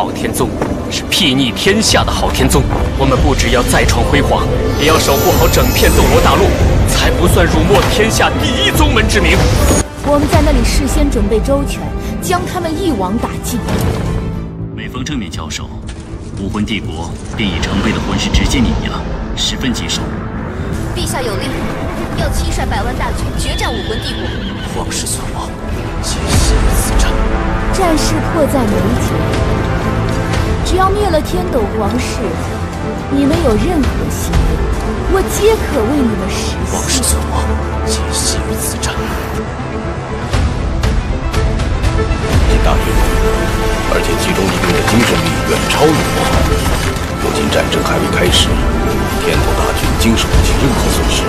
昊天宗是睥睨天下的昊天宗。我们不只要再创辉煌，也要守护好整片斗罗大陆，才不算辱没天下第一宗门之名。我们在那里事先准备周全，将他们一网打尽。每逢正面交手，武魂帝国便以成倍的魂师直接碾压，十分棘手。陛下有令，要亲率百万大军决战武魂帝国。皇室存亡，皆系于此战。战事迫在眉睫，天斗皇室，你们有任何心愿，我皆可为你们实现。皇室存亡，皆系于此战。你大军，而且其中一兵的精神力远超于我。如今战争还未开始，天斗大军经受不起任何损失。